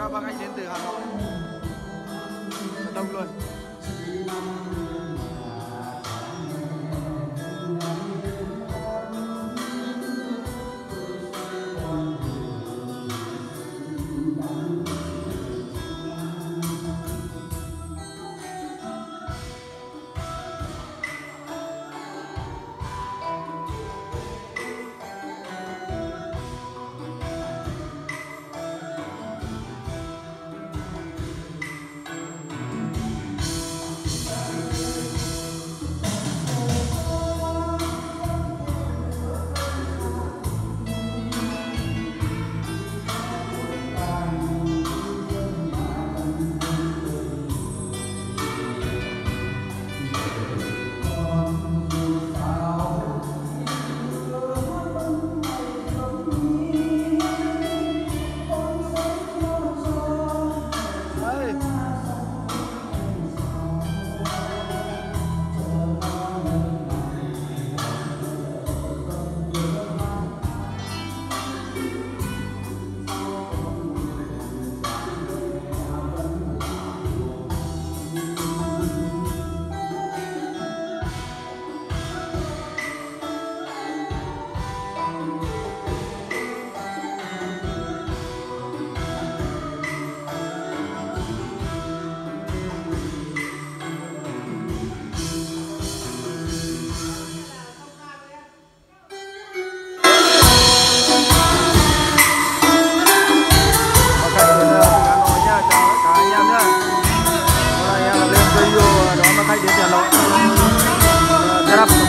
Baka baka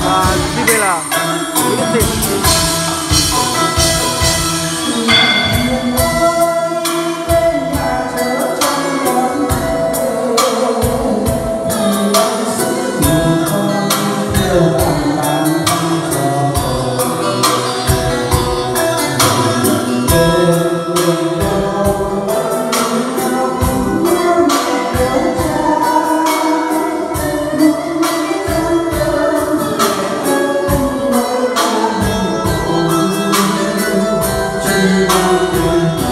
Ah, uh, Sibela. do, you.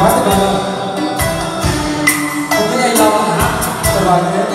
Quá tuyệt vời. Không biết anh lo hát Tuyệt vời thế.